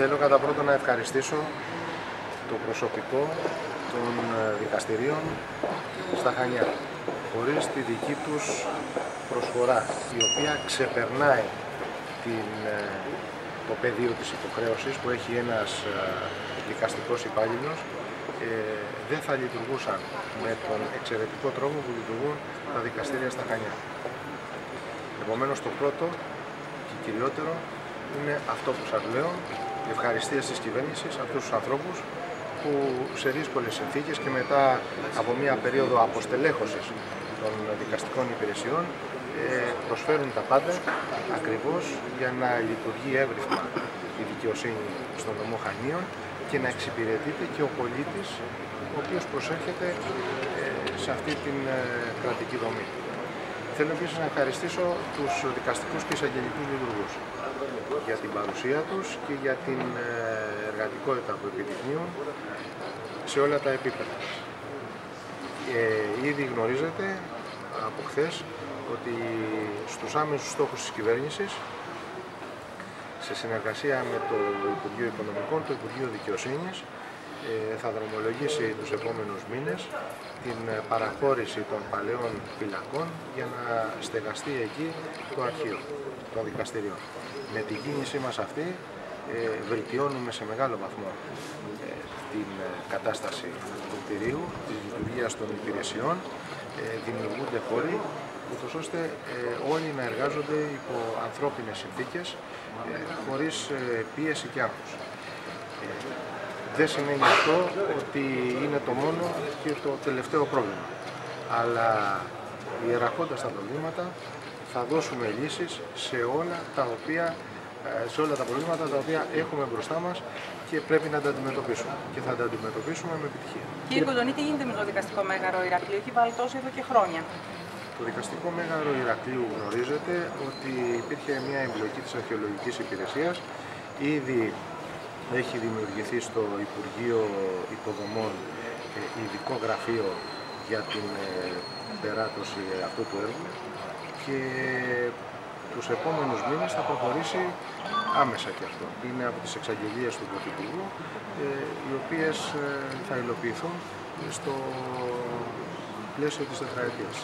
Θέλω κατά πρώτον να ευχαριστήσω το προσωπικό των ε, δικαστηρίων στα Χανιά. Χωρίς τη δική τους προσφορά, η οποία ξεπερνάει την, ε, το πεδίο της υποχρέωσης που έχει ένας ε, δικαστικός υπάλληλος, δεν θα λειτουργούσαν με τον εξαιρετικό τρόπο που λειτουργούν τα δικαστήρια στα Χανιά. Επομένως το πρώτο και κυριότερο είναι αυτό που σας λέω, ευχαριστίες της κυβέρνησης, αυτούς τους ανθρώπους που σε δύσκολες συνθήκες και μετά από μια περίοδο αποστελέχωσης των δικαστικών υπηρεσιών ε, προσφέρουν τα πάντα ακριβώς για να λειτουργεί εύρυθμα η δικαιοσύνη στον νομό Χανίων και να εξυπηρετείται και ο πολίτης ο οποίος προσέρχεται ε, σε αυτή την ε, κρατική δομή. Θέλω επίσης να ευχαριστήσω τους δικαστικούς και εισαγγελικούς λειτουργούς για την παρουσία τους και για την ε, εργατικότητα που επιδεικνύουν σε όλα τα επίπεδα. Ε, ήδη γνωρίζετε από χθες ότι στους άμεσους στόχους της κυβέρνησης σε συνεργασία με το Υπουργείο Οικονομικών, το Υπουργείο Δικαιοσύνης ε, θα δρομολογήσει τους επόμενους μήνες την παραχώρηση των παλαιών φυλακών για να στεγαστεί εκεί το αρχείο των δικαστηρίων. Με την κίνησή μας αυτή ε, βελτιώνουμε σε μεγάλο βαθμό ε, την κατάσταση του κτηρίου, της λειτουργίας των υπηρεσιών, δημιουργούνται χώροι ούτως ώστε όλοι να εργάζονται υπό ανθρώπινες συνθήκες χωρίς πίεση και άγχος. Δεν σημαίνει αυτό ότι είναι το μόνο και το τελευταίο πρόβλημα. Αλλά ιεραρχώντας τα προβλήματα θα δώσουμε λύσεις σε όλα τα οποία ε, σε όλα τα προβλήματα τα οποία έχουμε μπροστά μας και πρέπει να τα αντιμετωπίσουμε. Και θα τα αντιμετωπίσουμε με επιτυχία. Κύριε Κοντονή, τι γίνεται με το δικαστικό μέγαρο Ηρακλείου, έχει τόσο εδώ και χρόνια. Το δικαστικό μέγαρο Ηρακλείου γνωρίζετε ότι υπήρχε μια εμπλοκή της αρχαιολογικής υπηρεσίας. Ήδη έχει δημιουργηθεί στο Υπουργείο Υποδομών ειδικό γραφείο για την ε, περάτωση αυτού του έργου και τους επόμενους μήνες θα προχωρήσει άμεσα και αυτό. Είναι από τις εξαγγελίες του Πρωθυπουργού, ε, οι οποίες ε, θα υλοποιηθούν στο πλαίσιο της τετραετίας.